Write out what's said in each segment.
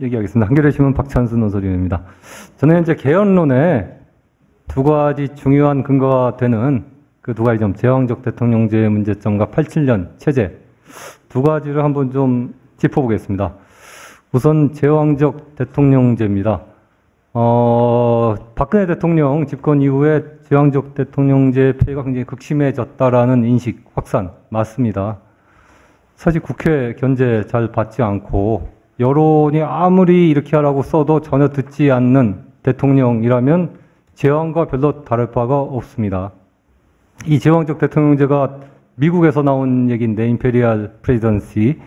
얘기하겠습니다. 한겨레 신문 박찬수 논설위원입니다. 저는 이제 개헌론에 두 가지 중요한 근거가 되는 그 두 가지 점, 제왕적 대통령제의 문제점과 87년 체제 두 가지를 한번 좀 짚어보겠습니다. 우선 제왕적 대통령제입니다. 어, 박근혜 대통령 집권 이후에 제왕적 대통령제 폐해가 굉장히 극심해졌다라는 인식 확산 맞습니다. 사실 국회 견제 잘 받지 않고 여론이 아무리 이렇게 하라고 써도 전혀 듣지 않는 대통령이라면 제왕과 별로 다를 바가 없습니다. 이 제왕적 대통령제가 미국에서 나온 얘기인데 imperial presidency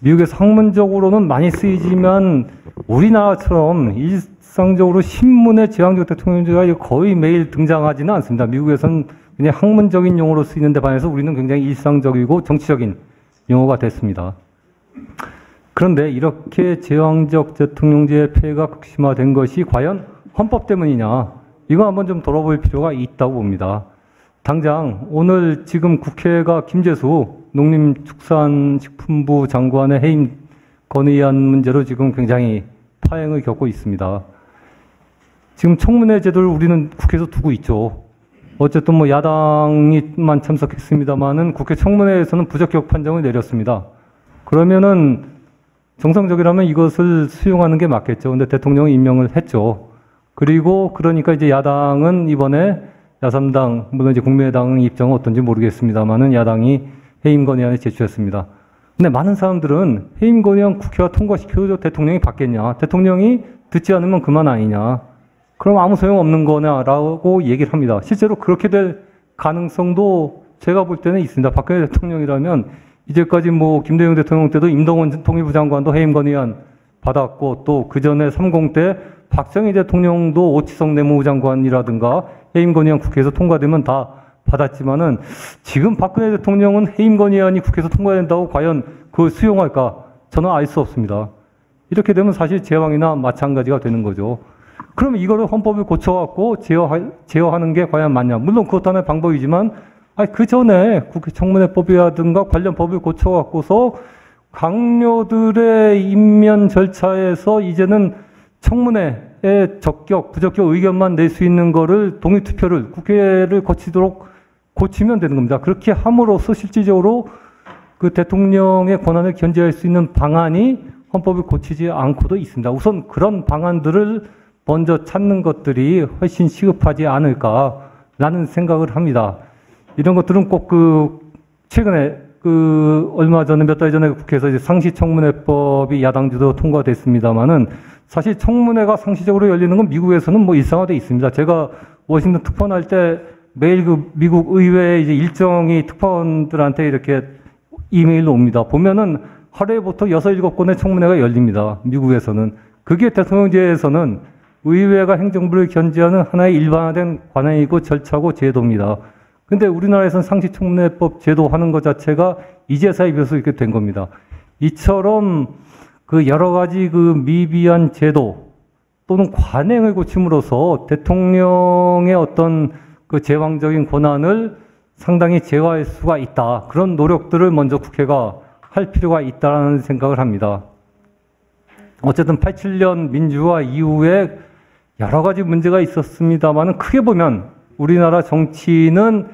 미국에서 학문적으로는 많이 쓰이지만 우리나라처럼 일상적으로 신문에 제왕적 대통령제가 거의 매일 등장하지는 않습니다. 미국에서는 그냥 학문적인 용어로 쓰이는데 반해서 우리는 굉장히 일상적이고 정치적인 용어가 됐습니다. 그런데 이렇게 제왕적 대통령제의 폐해가 극심화된 것이 과연 헌법 때문이냐? 이거 한번 좀 돌아볼 필요가 있다고 봅니다. 당장 오늘 지금 국회가 김재수 농림축산식품부 장관의 해임 건의안 문제로 지금 굉장히 파행을 겪고 있습니다. 지금 청문회 제도를 우리는 국회에서 두고 있죠. 어쨌든 뭐 야당이만 참석했습니다만은 국회 청문회에서는 부적격 판정을 내렸습니다. 그러면은 정상적이라면 이것을 수용하는 게 맞겠죠. 근데 대통령이 임명을 했죠. 그리고 그러니까 이제 야당은 이번에 야삼당 물론 이제 국민의당 입장은 어떤지 모르겠습니다만은 야당이 해임 건의안을 제출했습니다. 근데 많은 사람들은 해임 건의안 국회가 통과시켜도 대통령이 받겠냐? 대통령이 듣지 않으면 그만 아니냐? 그럼 아무 소용 없는 거냐라고 얘기를 합니다. 실제로 그렇게 될 가능성도 제가 볼 때는 있습니다. 박근혜 대통령이라면 이제까지 뭐 김대중 대통령 때도 임동원 통일부 장관도 해임 건의안 받았고 또 그 전에 30 때 박정희 대통령도 오치성 내무부 장관이라든가 해임 건의안 국회에서 통과되면 다 받았지만은 지금 박근혜 대통령은 해임 건의안이 국회에서 통과된다고 과연 그걸 수용할까? 저는 알 수 없습니다. 이렇게 되면 사실 제왕이나 마찬가지가 되는 거죠. 그러면 이거를 헌법을 고쳐갖고 제어하, 제어하는 게 과연 맞냐? 물론 그것도 하나의 방법이지만, 아니, 그 전에 국회 청문회법이라든가 관련 법을 고쳐갖고서 강요들의 임면 절차에서 이제는 청문회에 적격, 부적격 의견만 낼 수 있는 거를 동의 투표를 국회를 거치도록 고치면 되는 겁니다. 그렇게 함으로써 실질적으로 그 대통령의 권한을 견제할 수 있는 방안이 헌법을 고치지 않고도 있습니다. 우선 그런 방안들을 먼저 찾는 것들이 훨씬 시급하지 않을까라는 생각을 합니다. 이런 것들은 꼭 그 최근에 그 얼마 전에 몇 달 전에 국회에서 이제 상시청문회법이 야당 주도 통과됐습니다만은 사실 청문회가 상시적으로 열리는 건 미국에서는 뭐 일상화돼 있습니다. 제가 워싱턴 특파원할 때 매일 그 미국 의회 이제 일정이 특파원들한테 이렇게 이메일로 옵니다. 보면은 하루에 보통 여섯 일곱 건의 청문회가 열립니다. 미국에서는. 그게 대통령제에서는 의회가 행정부를 견제하는 하나의 일반화된 관행이고 절차고 제도입니다. 근데 우리나라에서는 상시청문회법 제도 하는 것 자체가 이제서야 비로소 이렇게 된 겁니다. 이처럼 그 여러 가지 그 미비한 제도 또는 관행을 고침으로써 대통령의 어떤 그 제왕적인 권한을 상당히 제어할 수가 있다. 그런 노력들을 먼저 국회가 할 필요가 있다는 생각을 합니다. 어쨌든 87년 민주화 이후에 여러 가지 문제가 있었습니다만 크게 보면 우리나라 정치는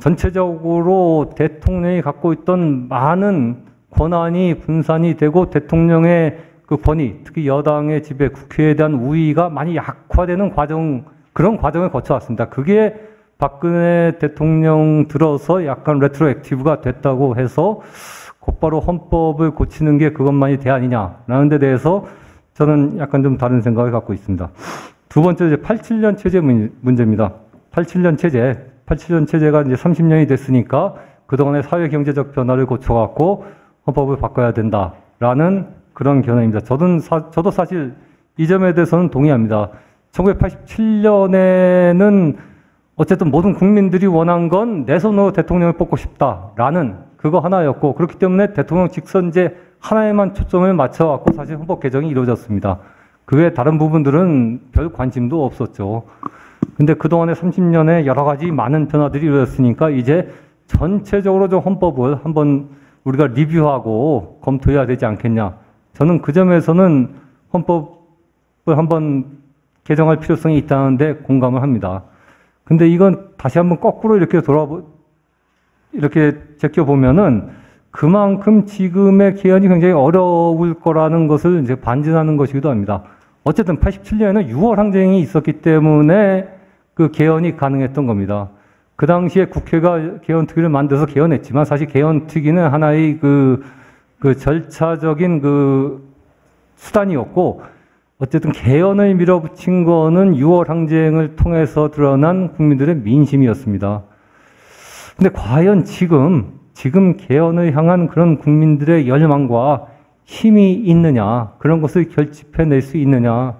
전체적으로 대통령이 갖고 있던 많은 권한이 분산이 되고 대통령의 그 권위, 특히 여당의 지배, 국회에 대한 우위가 많이 약화되는 과정, 그런 과정을 거쳐왔습니다. 그게 박근혜 대통령 들어서 약간 retroactive가 됐다고 해서 곧바로 헌법을 고치는 게 그것만이 대안이냐라는 데 대해서 저는 약간 좀 다른 생각을 갖고 있습니다. 두 번째 이제 87년 체제 문제입니다. 87년 체제, 87년 체제가 이제 30년이 됐으니까 그동안의 사회 경제적 변화를 고쳐갖고 헌법을 바꿔야 된다라는 그런 견해입니다. 저도, 사, 저도 사실 이 점에 대해서는 동의합니다. 1987년에는 어쨌든 모든 국민들이 원한 건 내 손으로 대통령을 뽑고 싶다라는 그거 하나였고 그렇기 때문에 대통령 직선제 하나에만 초점을 맞춰갖고 사실 헌법 개정이 이루어졌습니다. 그 외 다른 부분들은 별 관심도 없었죠. 근데 그동안의 30년에 여러 가지 많은 변화들이 이루어졌으니까 이제 전체적으로 좀 헌법을 한번 우리가 리뷰하고 검토해야 되지 않겠냐. 저는 그 점에서는 헌법을 한번 개정할 필요성이 있다는데 공감을 합니다. 근데 이건 다시 한번 거꾸로 이렇게 돌아보, 이렇게 제껴보면은 그만큼 지금의 개헌이 굉장히 어려울 거라는 것을 이제 반증하는 것이기도 합니다. 어쨌든 87년에는 6월 항쟁이 있었기 때문에 그 개헌이 가능했던 겁니다. 그 당시에 국회가 개헌특위를 만들어서 개헌했지만 사실 개헌특위는 하나의 그, 그 절차적인 그 수단이었고 어쨌든 개헌을 밀어붙인 거는 6월 항쟁을 통해서 드러난 국민들의 민심이었습니다. 근데 과연 지금, 지금 개헌을 향한 그런 국민들의 열망과 힘이 있느냐, 그런 것을 결집해낼 수 있느냐,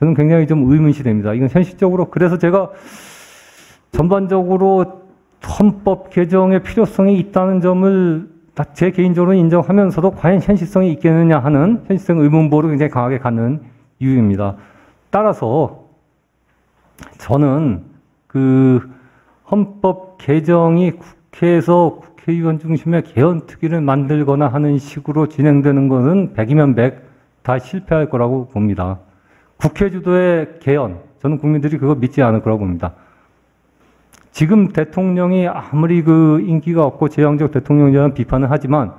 저는 굉장히 좀 의문시 됩니다. 이건 현실적으로, 그래서 제가 전반적으로 헌법 개정의 필요성이 있다는 점을 제 개인적으로 인정하면서도 과연 현실성이 있겠느냐 하는 현실성 의문보를 굉장히 강하게 갖는 이유입니다. 따라서 저는 그 헌법 개정이 국회에서 국회의원 중심의 개헌 특위를 만들거나 하는 식으로 진행되는 것은 백이면 백 다 실패할 거라고 봅니다. 국회 주도의 개헌, 저는 국민들이 그거 믿지 않을 거라고 봅니다. 지금 대통령이 아무리 그 인기가 없고 제왕적 대통령이라는 비판을 하지만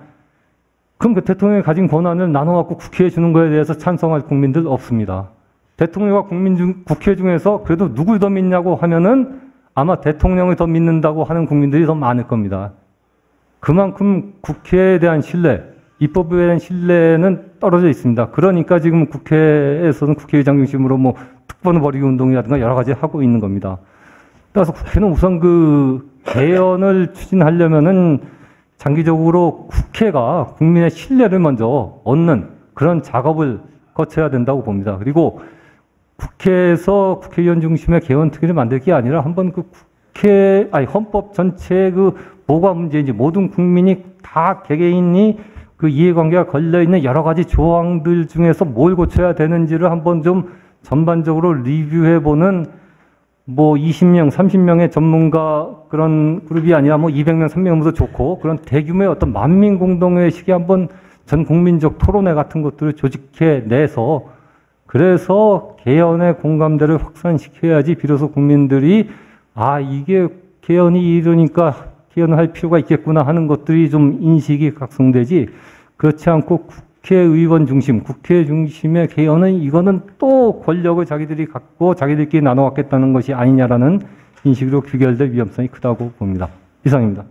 그럼 그 대통령이 가진 권한을 나눠갖고 국회에 주는 거에 대해서 찬성할 국민들 없습니다. 대통령과 국민 중, 국회 중에서 그래도 누굴 더 믿냐고 하면은 아마 대통령을 더 믿는다고 하는 국민들이 더 많을 겁니다. 그만큼 국회에 대한 신뢰, 입법에 대한 신뢰는 떨어져 있습니다. 그러니까 지금 국회에서는 국회의장 중심으로 뭐 특권을 벌이기 운동이라든가 여러 가지 하고 있는 겁니다. 따라서 국회는 우선 그 개헌을 추진하려면은 장기적으로 국회가 국민의 신뢰를 먼저 얻는 그런 작업을 거쳐야 된다고 봅니다. 그리고 국회에서 국회의원 중심의 개헌 특위를 만들 게 아니라 한번 그 국회, 아니, 헌법 전체의 그 뭐가 문제인지 모든 국민이 다 개개인이 그 이해관계가 걸려있는 여러 가지 조항들 중에서 뭘 고쳐야 되는지를 한번 좀 전반적으로 리뷰해보는 뭐 20명, 30명의 전문가 그런 그룹이 아니라 뭐 200명, 300명도 좋고 그런 대규모의 어떤 만민 공동회식이 한번 전 국민적 토론회 같은 것들을 조직해 내서 그래서 개헌의 공감대를 확산시켜야지 비로소 국민들이 아 이게 개헌이 이러니까 개헌을 할 필요가 있겠구나 하는 것들이 좀 인식이 각성되지 그렇지 않고 국회의원 중심, 국회 중심의 개헌은 이거는 또 권력을 자기들이 갖고 자기들끼리 나눠 갖겠다는 것이 아니냐라는 인식으로 귀결될 위험성이 크다고 봅니다. 이상입니다.